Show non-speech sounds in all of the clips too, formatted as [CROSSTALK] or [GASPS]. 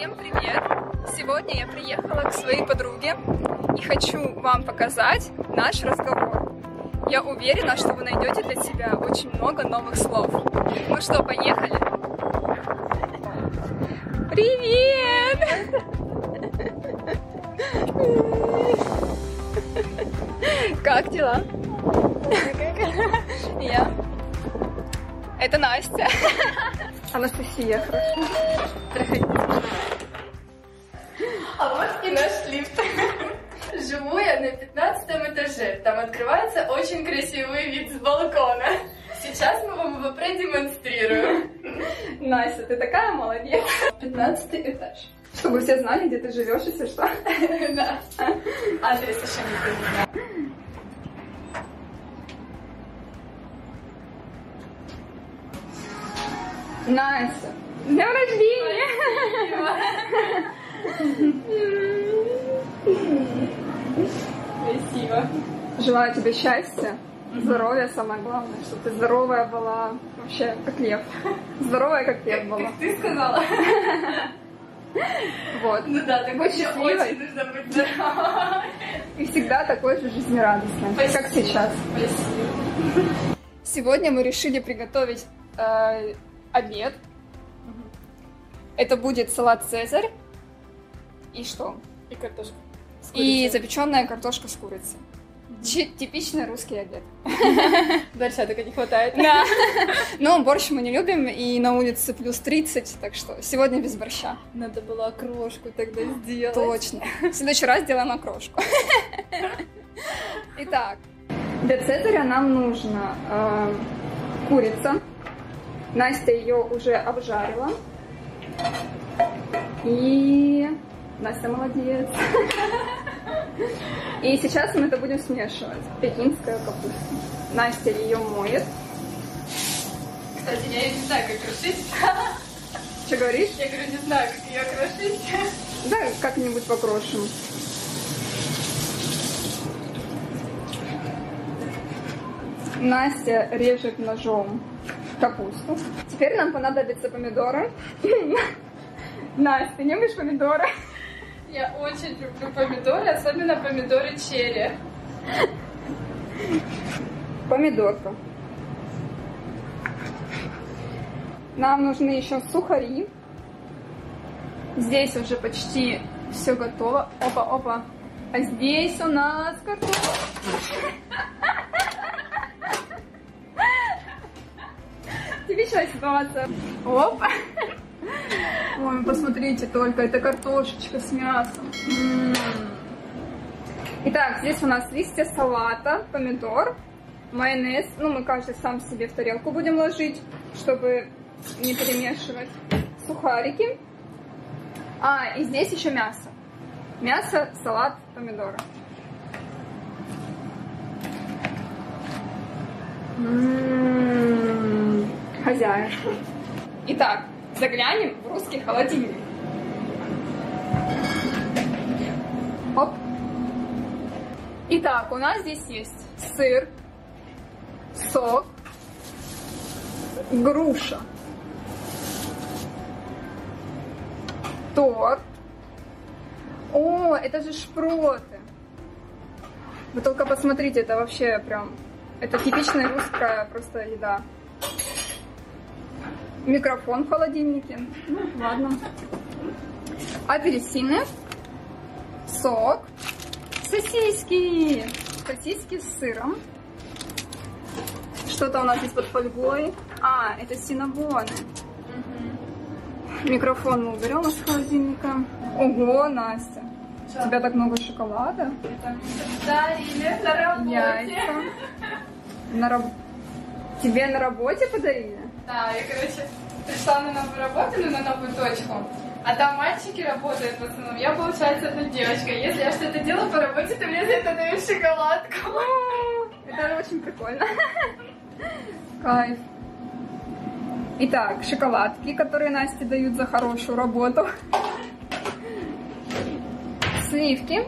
Всем привет! Сегодня я приехала к своей подруге и хочу вам показать наш разговор. Я уверена, что вы найдете для себя очень много новых слов. Ну что, поехали? Привет! Как дела? Я. Это Настя. Анастасия, хорошо. Проходи. А вот и наш лифт. Живу я на 15 этаже. Там открывается очень красивый вид с балкона. Сейчас мы вам его продемонстрируем. Настя, ты такая молодец. 15 этаж. Чтобы все знали, где ты живешь, если что. Да. Адрес еще не знаю. Настя, с днем рождения! Спасибо. Желаю тебе счастья, здоровья, самое главное, чтобы ты здоровая была, вообще как лев. Здоровая, как лев была. Как ты сказала? Вот. Ну да, такой счастливой. очень нужно быть здоровой. И всегда такой же жизнерадостной, как Спасибо. сейчас. Спасибо. Сегодня мы решили приготовить э, обед. Это будет салат Цезарь. И что? И картошка. И запеченная картошка с курицей. Чи- Типичный русский обед. [LAUGHS] Борща только не хватает. Да. [LAUGHS] Но борщ мы не любим, и на улице плюс 30, так что сегодня без борща. Надо было окрошку тогда сделать. Точно. В следующий раз сделаем окрошку. [LAUGHS] Итак, для Цезаря нам нужно э, курица. Настя ее уже обжарила. И Настя молодец. И сейчас мы это будем смешивать. Пекинская капуста. Настя ее моет. Кстати, я не знаю, как крошить. Что говоришь? Я говорю, не знаю, как ее крошить. Да, как-нибудь покрошим. Настя режет ножом капусту. Теперь нам понадобятся помидоры. [LAUGHS] Настя, не любишь помидоры? Я очень люблю помидоры, особенно помидоры черри. Помидорка. Нам нужны еще сухари. Здесь уже почти все готово. Опа, опа. А здесь у нас картошка. [LAUGHS] Типичная ситуация. Оп. Ой, посмотрите только, это картошечка с мясом. Итак, здесь у нас листья салата, помидор, майонез. Ну, мы каждый сам себе в тарелку будем ложить, чтобы не перемешивать. Сухарики. А, и здесь еще мясо. Мясо, салат, помидоры. М, Хозяюшка. Итак, заглянем в русский холодильник. Оп. Итак, у нас здесь есть сыр, сок, груша, торт. О, это же шпроты. Вы только посмотрите, это вообще прям... Это типичная русская просто еда. Микрофон в холодильнике. Ну, ладно. Апельсины, сок, сосиски. Сосиски с сыром. Что-то у нас здесь под фольгой. А, это синабоны. Микрофон мы уберем из холодильника. Ого, Настя. У тебя так много шоколада. Дарили на работе. Яйца. На раб... Тебе на работе подарили? Да, я, короче, пришла на новую работу, ну, на новую точку. А там мальчики работают в основном. Я, получается, одна девочка. Если я что-то делаю по работе, то мне за это дают шоколадку. Это очень прикольно. Кайф. Итак, шоколадки, которые Насте дают за хорошую работу. Сливки.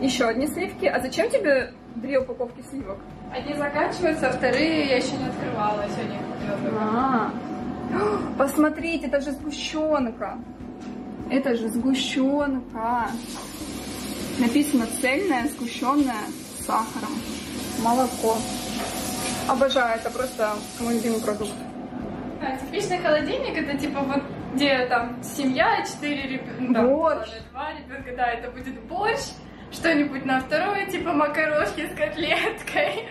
Еще одни сливки. А зачем тебе две упаковки сливок? Одни заканчиваются, а вторые я еще не открывала. Сегодня их купила. А, [GASPS] посмотрите, это же сгущенка. Это же сгущенка. Написано цельная, сгущенная с сахаром. Молоко. Обожаю, это просто мой любимый продукт. А, типичный холодильник это типа вот где там семья, четыре ребенка, два ребенка, да, это будет борщ, что-нибудь на второе, типа макарошки с котлеткой.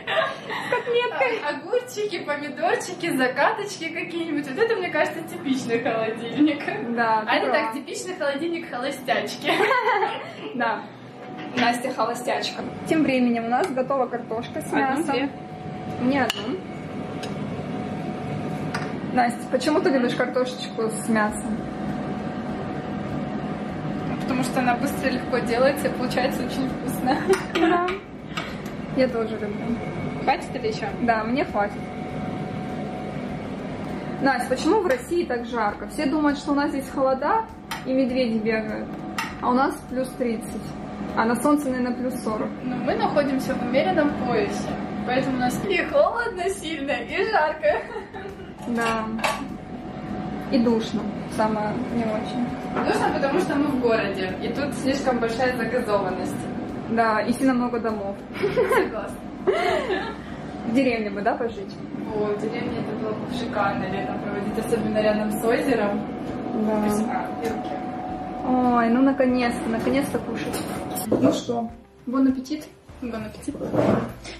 Котлеткой. А, Огурчики, помидорчики, закаточки какие-нибудь. Вот это, мне кажется, типичный холодильник. Да, А это так, типичный холодильник холостячки. [LAUGHS] Да. Настя холостячка. Тем временем у нас готова картошка с мясом. Одну-две. Не одну. Настя, почему ты любишь картошечку с мясом? Потому что она быстро и легко делается и получается очень вкусно. Да. Я тоже люблю. Хватит или еще? Да, мне хватит. Настя, почему в России так жарко? Все думают, что у нас здесь холода и медведи бегают, а у нас плюс 30, а на солнце, наверное, плюс 40. Но мы находимся в умеренном поясе. Поэтому у нас и холодно сильно, и жарко. Да. И душно, самое не очень. Нужно, потому что мы в городе, и тут слишком большая загазованность. Да, и сильно много домов. Согласна. В деревне бы, да, пожить? О, в деревне это было бы шикарно летом проводить, особенно рядом с озером. Да. А. Ой, ну наконец-то, наконец-то кушать. Ну что, бон аппетит? Бон аппетит.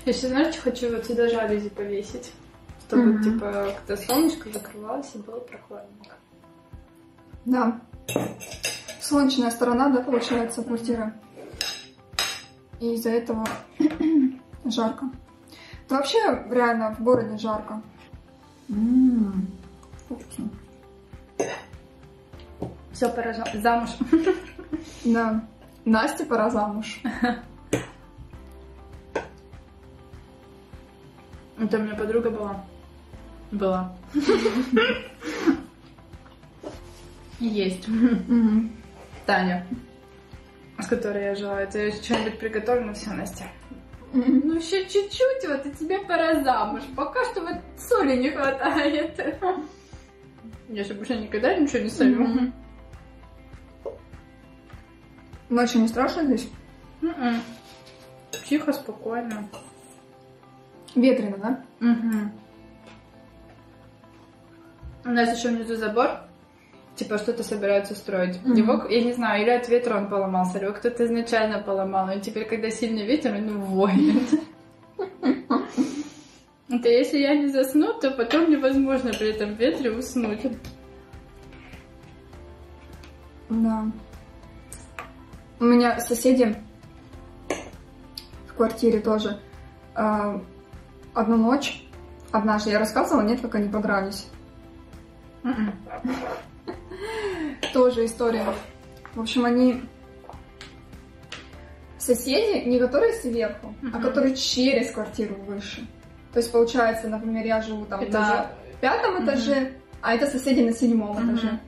Я сейчас, знаешь, что хочу вот сюда жалюзи повесить. Чтобы, Мгм. типа, когда солнышко закрывалось и было прохладненько. Да. Солнечная сторона, да, получается, квартира. И из-за этого [CLEARS THROAT] жарко. Да вообще, реально, в городе жарко. Все, [LAUGHS] пора замуж. Да. Насте пора замуж. Это у меня подруга была. Была. Есть. Таня, с которой я жила. Это я что-нибудь приготовлю, ну все, Настя. Ну еще чуть-чуть, вот и тебе пора замуж. Пока что вот соли не хватает. Я же больше никогда ничего не солю. Мгм. Ночью не страшно здесь? Мгм. Тихо, спокойно. Ветрено, да? Мгм. У нас еще внизу забор. Типа что-то собираются строить. Мгм. Его, я не знаю, или от ветра он поломался, или его кто-то изначально поломал. И теперь, когда сильный ветер, он воет. Это если я не засну, то потом невозможно при этом ветре уснуть. Да. У меня соседи в квартире тоже э, одну ночь, однажды я рассказывала, нет, как они подрались. Тоже история. В общем, они соседи, не которые сверху, а которые через квартиру выше. То есть, получается, например, я живу там на пятом этаже, а это соседи на седьмом этаже.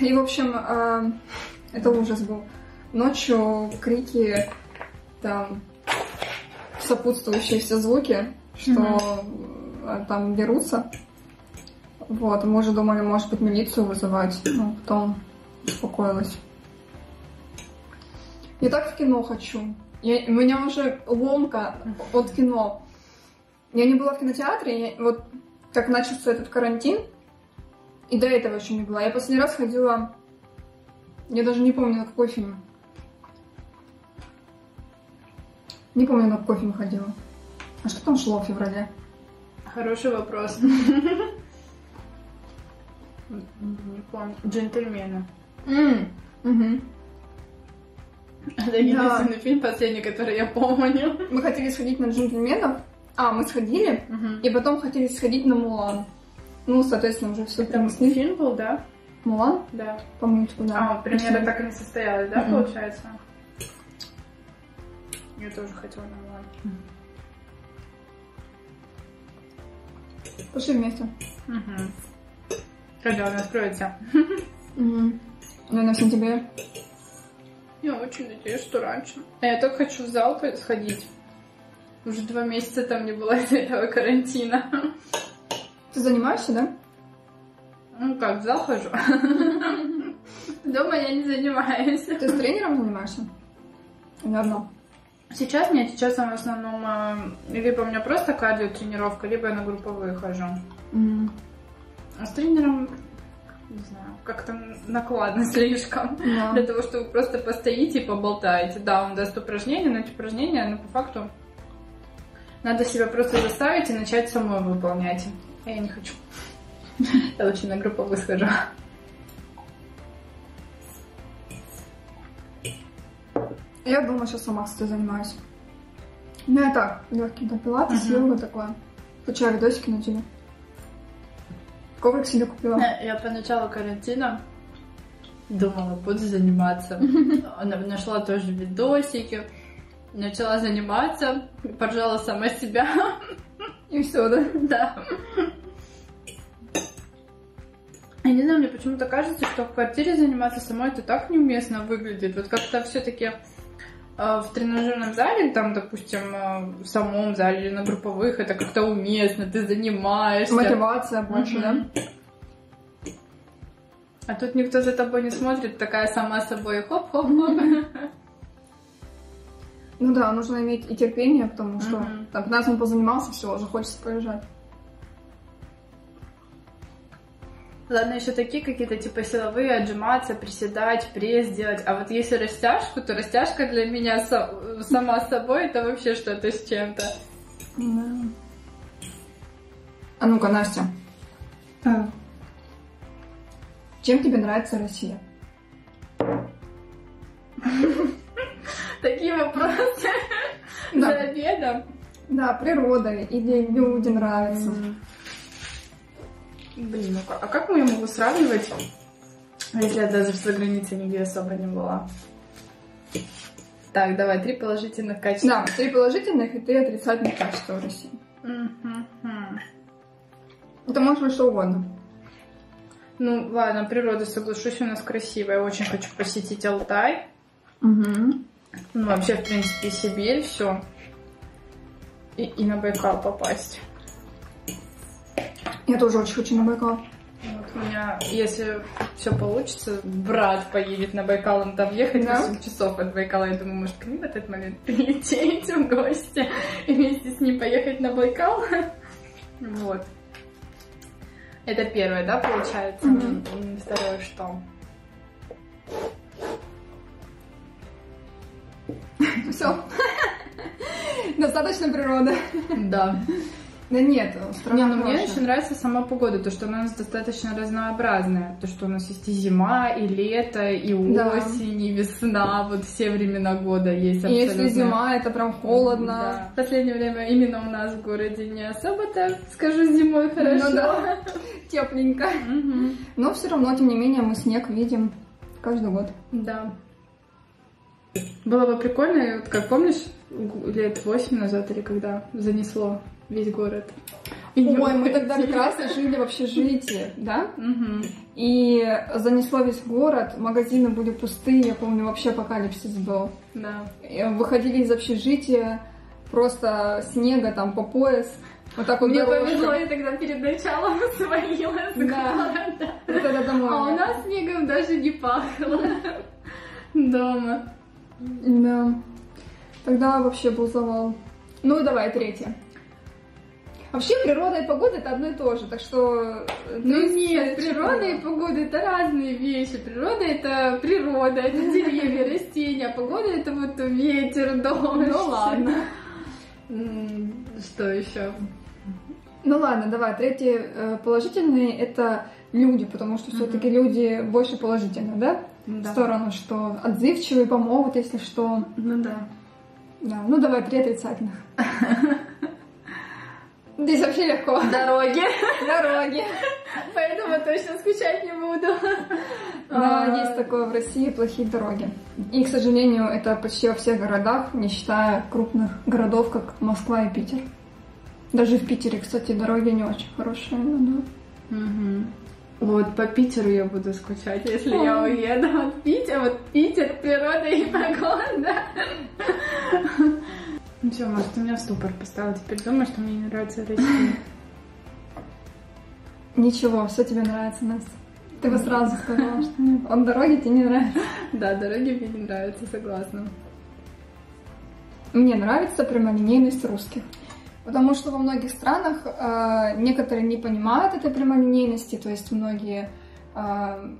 И, в общем, э, это ужас был. Ночью крики, там, сопутствующие все звуки, что э, там дерутся. Вот, мы уже думали, может быть, милицию вызывать, но потом успокоилась. Я так в кино хочу. Я, у меня уже ломка от кино. Я не была в кинотеатре, я- вот как начался этот карантин, и до этого еще не была. Я последний раз ходила, я даже не помню, на какой фильм. Не помню, на какой фильм ходила. А что там шло в феврале? Хороший вопрос. Не помню. Джентльмены. М, мгм. Это единственный фильм последний, который я помню. Мы хотели сходить на джентльменов. А, мы сходили, и потом хотели сходить на Мулан. Ну, соответственно, уже все Там перенесли. фильм был, да? Мулан, Да. по мультику, да. А, премьера так и не состоялась, да, Мгм. получается? Я тоже хотела на Мулан. Пошли вместе. Мгм. Когда он откроется? Наверное, в сентябре. Я очень надеюсь, что раньше. А я только хочу в зал сходить. Уже два месяца там не было из-за [LAUGHS] этого карантина. Ты занимаешься, да? Ну как, в зал хожу? [LAUGHS] Дома я не занимаюсь. Ты с тренером занимаешься? Давно. Сейчас нет, сейчас в основном э, либо у меня просто кардио-тренировка, либо я на групповые хожу. М, А с тренером, не знаю, как-то накладно слишком. да. Для того, чтобы вы просто постоите и поболтаете. Да, он даст упражнения, но эти упражнения, ну, по факту, надо себя просто заставить и начать самой выполнять. А я не хочу. Я лучше на групповых схожу. Я дома сейчас сама, кстати, занимаюсь. Ну, я так, легкий пилатес, Мгм. йога такое. Включаю видосики на тебе. Коврик себе купила. Я по началу карантина думала, буду заниматься. [LAUGHS] Нашла тоже видосики, начала заниматься, поржала сама себя. И все, да? Да. Я не знаю, мне почему-то кажется, что в квартире заниматься самой это так неуместно выглядит. Вот как-то все-таки в тренажерном зале, там, допустим, э, в самом зале или на групповых, это как-то уместно, ты занимаешься. Мотивация больше, да? Мгм. А тут никто за тобой не смотрит, такая сама собой хоп-хоп-хоп. Ну да, нужно иметь и терпение, потому что Мгм. там 15 минут позанимался, все, уже хочется полежать. Ладно, еще такие какие-то типа силовые, отжиматься, приседать, пресс делать. А вот если растяжку, то растяжка для меня со- сама собой это вообще что-то с чем-то. Да. А ну-ка, Настя, чем тебе нравится Россия? [LAUGHS] Такие вопросы за Да, обедом. да, природа или люди нравятся. Блин, ну а как мы могу сравнивать, если я даже за границей нигде особо не была? Так, давай, три положительных качества. Да, три положительных и три отрицательных качества в России. Мгм. Это может быть что угодно. Ну, ладно, природа, соглашусь, у нас красивая. Очень хочу посетить Алтай. Угу. Ну, вообще, в принципе, Сибирь, все. И, и на Байкал попасть. Я тоже очень хочу на Байкал. Вот у меня, если все получится, брат поедет на Байкал, он там ехать Да? 8 часов от Байкала. Я думаю, может, к ним в этот момент [LAUGHS] прилететь в гости и вместе с ним поехать на Байкал. [LAUGHS] Вот. Это первое, да, получается? М, Второе что? Все. [LAUGHS] Достаточно природа. Да. Да нет, Не, страна ну мне хорошая. еще нравится сама погода, то, что она у нас достаточно разнообразная. То, что у нас есть и зима, и лето, и Да. осень, и весна. Вот все времена года есть И абсолютно. Если зима, это прям холодно. Да. В последнее время именно у нас в городе не особо-то, скажу, зимой хорошо. Ну да, [LAUGHS] тепленько. Но все равно, тем не менее, мы снег видим каждый год. Да. Было бы прикольно, вот как помнишь, лет восемь назад или когда занесло весь город. Ой, мы тогда [LAUGHS] как раз жили в общежитии, да? И занесло весь город, магазины были пустые, я помню, вообще апокалипсис был. Да. Выходили из общежития, просто снега там по пояс. Вот так вот Мне дорожка. повезло, я тогда перед началом свалила с Да. Вот это домой. А у нас снегом даже не пахло. Дома. Да. Тогда вообще был завал. Ну и давай, третье. Вообще природа и погода это одно и то же, так что... Ну ты нет, скажи, природа и погода это разные вещи. Природа это природа, это [LAUGHS] деревья, растения, а погода это вот ветер, дождь. Ну ладно. Что еще? Ну ладно, давай, третье э, положительные это люди, потому что все-таки люди больше положительно, да? В сторону, что отзывчивые, помогут, если что. Ну да. Да, ну давай, три отрицательных. [LAUGHS] Здесь вообще легко. Дороги. Дороги. Поэтому точно скучать не буду. Да, А, есть такое в России, плохие дороги. И, к сожалению, это почти во всех городах, не считая крупных городов, как Москва и Питер. Даже в Питере, кстати, дороги не очень хорошие иногда. Мгм. Вот по Питеру я буду скучать, если я Ой. уеду. Вот Питер, вот Питер, природа и погода. Ну все, может, ты меня в ступор поставил. Теперь думаю, что мне не нравится Россия. [LAUGHS] Ничего, все тебе нравится, Настя. Ты бы сразу сказала, [LAUGHS] что нет. Он дороги тебе не нравится. [LAUGHS] Да, дороги мне не нравятся, согласна. Мне нравится прямолинейность русских. Потому что во многих странах э, некоторые не понимают этой прямолинейности, то есть многие э,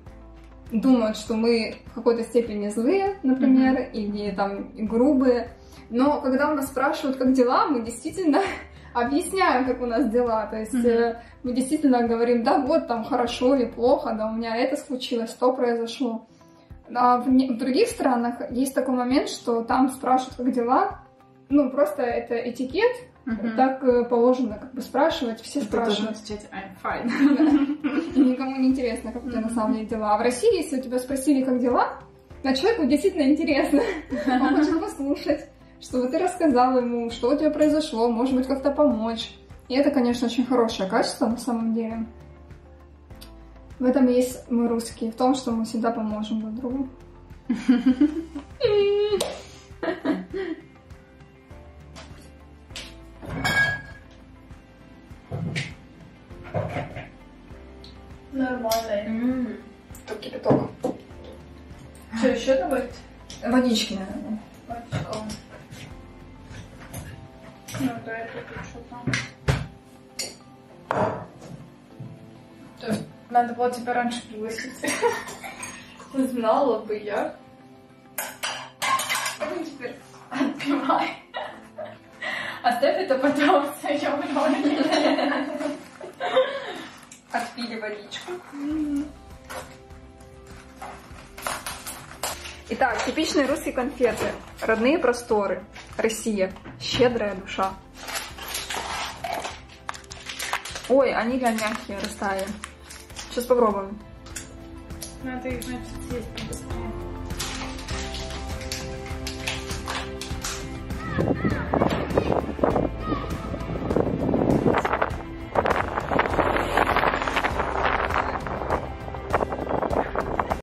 думают, что мы в какой-то степени злые, например, mm-hmm. или там грубые. Но когда у нас спрашивают, как дела, мы действительно [LAUGHS] объясняем, как у нас дела. То есть mm-hmm. мы действительно говорим, да, вот там хорошо или плохо, да, у меня это случилось, то произошло. А в, в других странах есть такой момент, что там спрашивают, как дела. Ну, просто это этикет, uh так э, положено как бы спрашивать, все спрашивают. отвечать I'm fine. [LAUGHS] И никому не интересно, как у тебя на самом деле дела. А в России, если у тебя спросили, как дела, на человеку действительно интересно. [LAUGHS] Он хочет послушать чтобы ты рассказал ему, что у тебя произошло, может быть, как-то помочь. И это, конечно, очень хорошее качество на самом деле. В этом есть мы русские, в том, что мы всегда поможем друг другу. [LAUGHS] Нормально. Тут кипяток. Что, еще добавить? Водички, наверное. Водичка. Ну да, это что-то. То есть надо было тебя раньше пригласить. Знала бы я. Ну, теперь отпивай. Оставь это потом в своем Отпили водичку. Итак, типичные русские конфеты. Родные просторы. Россия. Щедрая душа. Ой, они прям мягкие, растаяли. Сейчас попробуем. Надо их, значит, съесть.